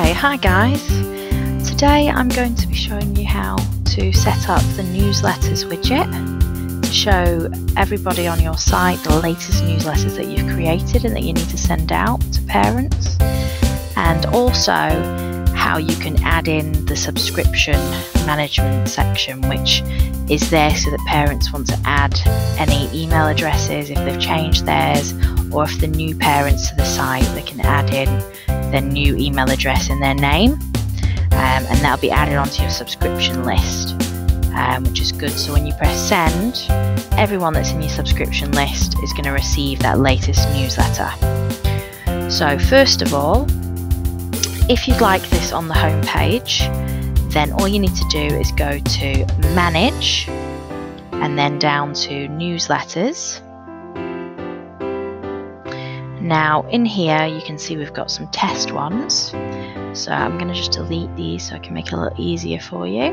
Okay, hi guys. Today I'm going to be showing you how to set up the newsletters widget to show everybody on your site the latest newsletters that you've created and that you need to send out to parents and also how you can add in the subscription management section which is there so that parents want to add any email addresses if they've changed theirs or if the new parents to the site they can add in their new email address and their name. Um, and that'll be added onto your subscription list um, which is good. So when you press send everyone that's in your subscription list is going to receive that latest newsletter. So first of all if you'd like this on the home page then all you need to do is go to manage and then down to newsletters now in here you can see we've got some test ones. So I'm going to just delete these so I can make it a little easier for you.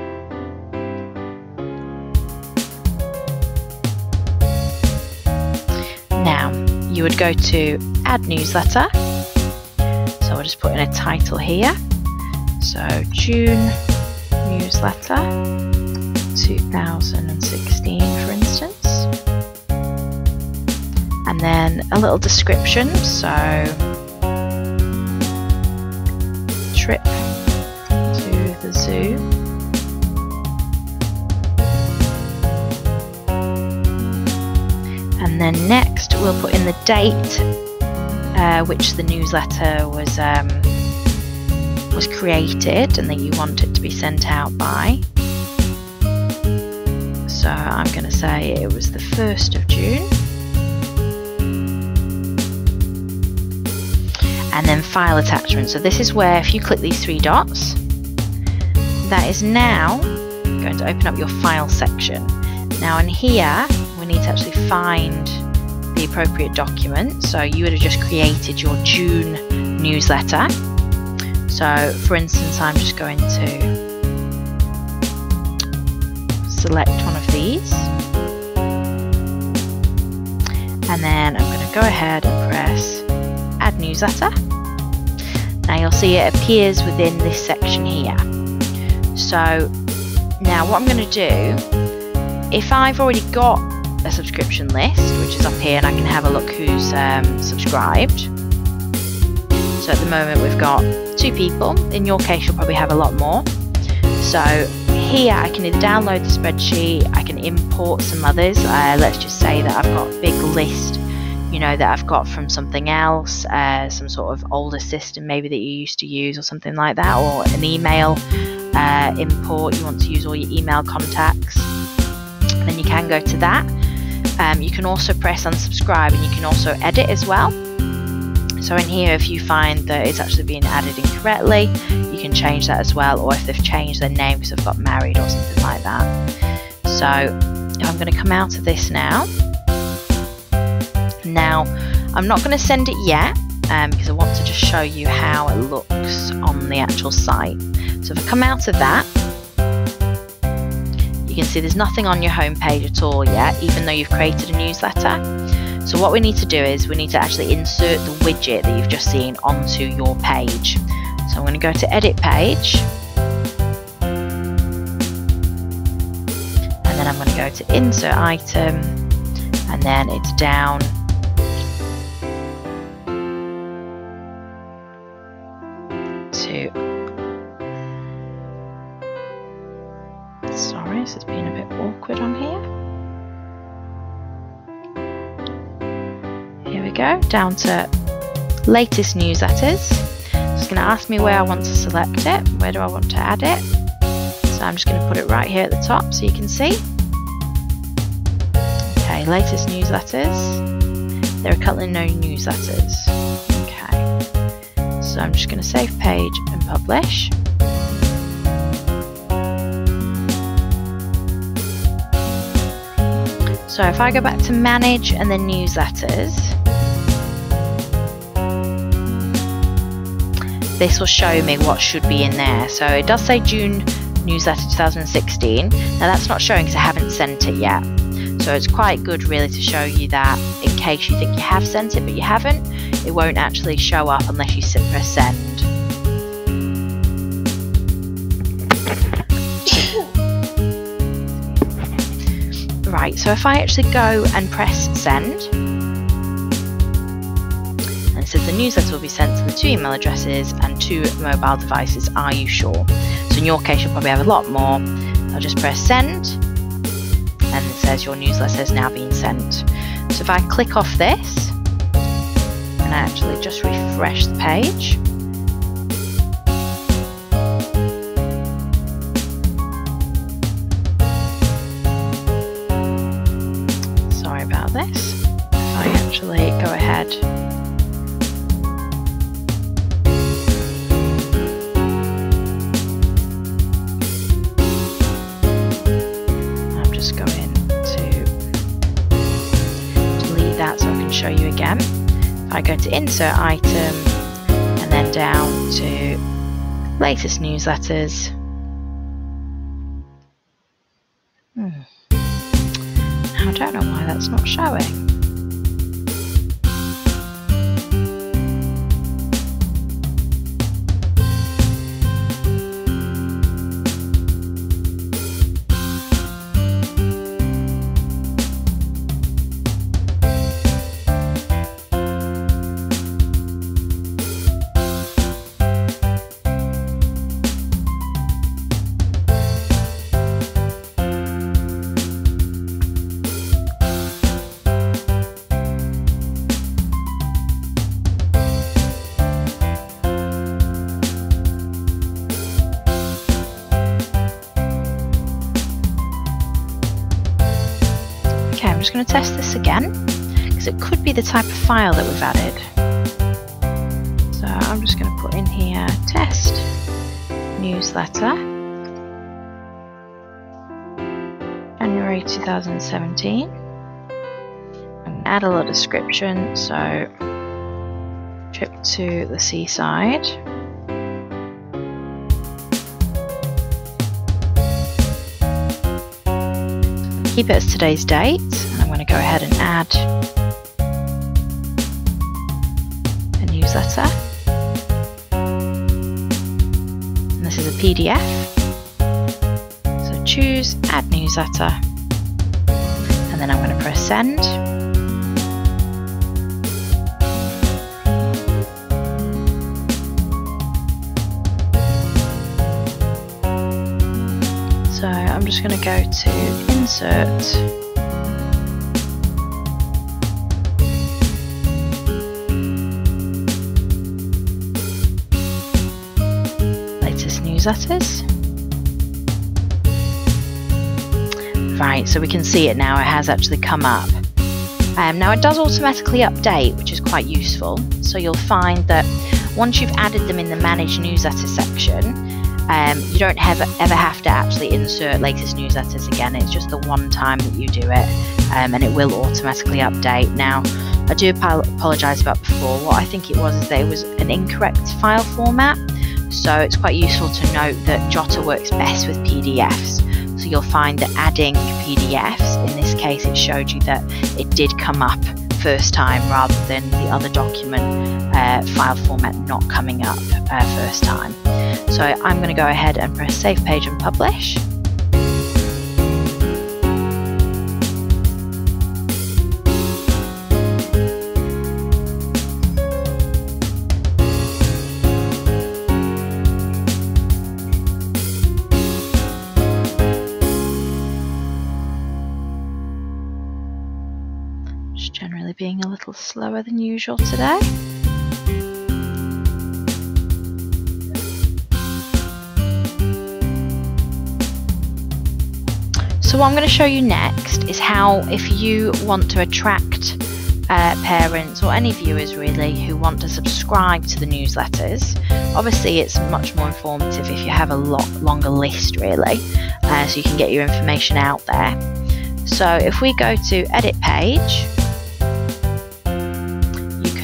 Now you would go to add newsletter. Just put in a title here. So June newsletter 2016 for instance and then a little description so trip to the zoo and then next we'll put in the date uh, which the newsletter was um, was created and that you want it to be sent out by so I'm going to say it was the 1st of June and then file attachment. So this is where if you click these three dots, that is now going to open up your file section. Now in here, we need to actually find the appropriate document. So you would have just created your June newsletter. So for instance, I'm just going to select one of these. And then I'm going to go ahead and press add newsletter. Now you'll see it appears within this section here. So now what I'm going to do, if I've already got a subscription list, which is up here and I can have a look who's um, subscribed. So at the moment we've got two people, in your case you'll probably have a lot more. So here I can either download the spreadsheet, I can import some others, uh, let's just say that I've got a big list you know that I've got from something else, uh, some sort of older system maybe that you used to use or something like that, or an email uh, import. You want to use all your email contacts, then you can go to that. Um, you can also press unsubscribe and you can also edit as well. So in here, if you find that it's actually being added incorrectly, you can change that as well, or if they've changed their name because they've got married or something like that. So I'm going to come out of this now now, I'm not going to send it yet um, because I want to just show you how it looks on the actual site. So if I come out of that, can see there's nothing on your home page at all yet, even though you've created a newsletter. So what we need to do is we need to actually insert the widget that you've just seen onto your page. So I'm going to go to edit page. And then I'm going to go to insert item and then it's down sorry this has been a bit awkward on here. Here we go down to latest newsletters it's going to ask me where I want to select it. Where do I want to add it? So I'm just going to put it right here at the top so you can see. Okay latest newsletters there are currently no newsletters Okay, so I'm just going to save page and publish. So if I go back to manage and then newsletters, this will show me what should be in there. So it does say June newsletter 2016. Now that's not showing because I haven't sent it yet. So it's quite good really to show you that in case you think you have sent it but you haven't, it won't actually show up unless you press send. Right, so if I actually go and press send, and it says the newsletter will be sent to the two email addresses and two mobile devices, are you sure? So in your case, you'll probably have a lot more. I'll just press send, and it says your newsletter has now been sent. So if I click off this, and I actually just refresh the page, to insert item and then down to latest newsletters. Hmm. I don't know why that's not showing. Going to test this again because it could be the type of file that we've added. So I'm just going to put in here test newsletter. January 2017 and add a little description so trip to the seaside. Keep it as today's date I'm going to go ahead and add a newsletter. And this is a PDF. So choose add newsletter and then I'm going to press send. So I'm just going to go to insert newsletters. Right, so we can see it now, it has actually come up. Um, now it does automatically update, which is quite useful. So you'll find that once you've added them in the Manage Newsletter section, um, you don't have, ever have to actually insert latest newsletters again. It's just the one time that you do it, um, and it will automatically update. Now, I do apologise about before. What I think it was is that it was an incorrect file format. So it's quite useful to note that Jotter works best with PDFs. So you'll find that adding PDFs, in this case it showed you that it did come up first time rather than the other document uh, file format not coming up uh, first time. So I'm going to go ahead and press save page and publish. Little slower than usual today. So what I'm going to show you next is how if you want to attract uh, parents or any viewers really who want to subscribe to the newsletters. Obviously it's much more informative if you have a lot longer list really uh, so you can get your information out there. So if we go to edit page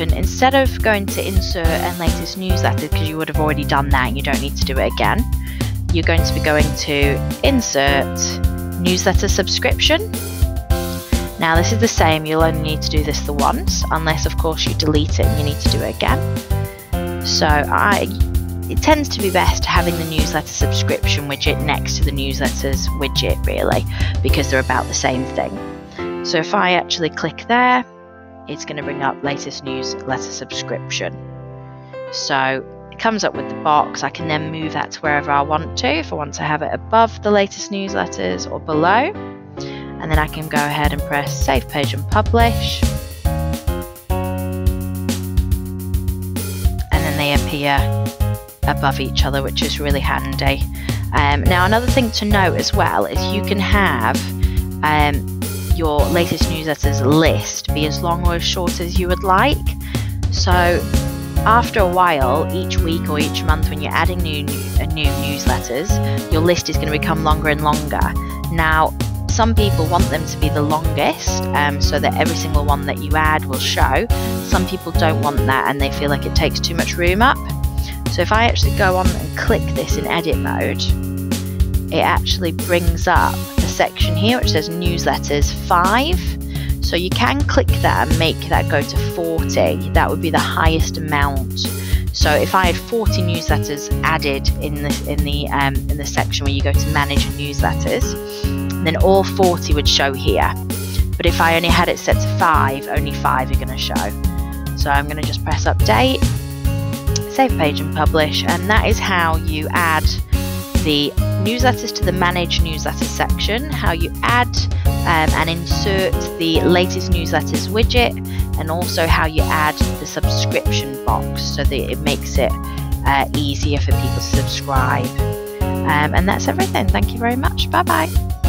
instead of going to insert and latest newsletter, because you would have already done that, and you don't need to do it again, you're going to be going to insert newsletter subscription. Now this is the same, you'll only need to do this the once, unless of course you delete it and you need to do it again. So I, it tends to be best having the newsletter subscription widget next to the newsletters widget really, because they're about the same thing. So if I actually click there, it's going to bring up latest newsletter subscription. So it comes up with the box. I can then move that to wherever I want to, if I want to have it above the latest newsletters or below. And then I can go ahead and press save page and publish. And then they appear above each other, which is really handy. Um, now, another thing to note as well is you can have um, your latest newsletters list be as long or as short as you would like. So after a while, each week or each month, when you're adding new new, uh, new newsletters, your list is going to become longer and longer. Now, some people want them to be the longest, um, so that every single one that you add will show. Some people don't want that, and they feel like it takes too much room up. So if I actually go on and click this in edit mode, it actually brings up section here which says newsletters 5 so you can click that and make that go to 40 that would be the highest amount. So if I had 40 newsletters added in the in the um, in the section where you go to manage newsletters then all 40 would show here. But if I only had it set to 5 only 5 are going to show. So I'm going to just press update save page and publish and that is how you add the newsletters to the Manage Newsletters section, how you add um, and insert the latest newsletters widget, and also how you add the subscription box so that it makes it uh, easier for people to subscribe. Um, and that's everything. Thank you very much. Bye bye.